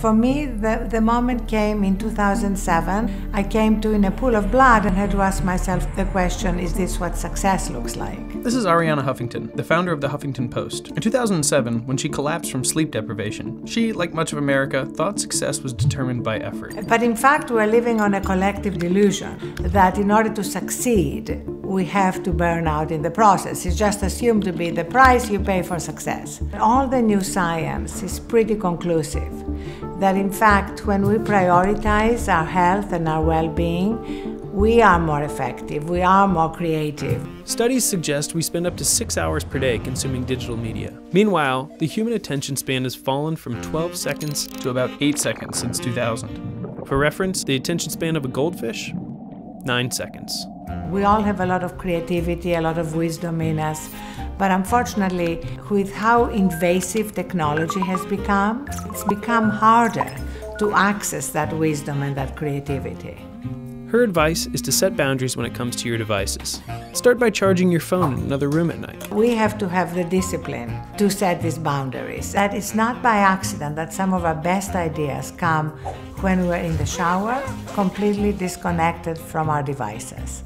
For me, the, the moment came in 2007. I came to in a pool of blood and had to ask myself the question is this what success looks like? This is Arianna Huffington, the founder of the Huffington Post. In 2007, when she collapsed from sleep deprivation, she, like much of America, thought success was determined by effort. But in fact, we're living on a collective delusion that in order to succeed, we have to burn out in the process. It's just assumed to be the price you pay for success. All the new science is pretty conclusive that in fact, when we prioritize our health and our well being, we are more effective, we are more creative. Studies suggest we spend up to six hours per day consuming digital media. Meanwhile, the human attention span has fallen from 12 seconds to about 8 seconds since 2000. For reference, the attention span of a goldfish? 9 seconds. We all have a lot of creativity, a lot of wisdom in us, but unfortunately, with how invasive technology has become, it's become harder to access that wisdom and that creativity. Her advice is to set boundaries when it comes to your devices. Start by charging your phone in another room at night. We have to have the discipline to set these boundaries. That it's not by accident that some of our best ideas come when we're in the shower, completely disconnected from our devices.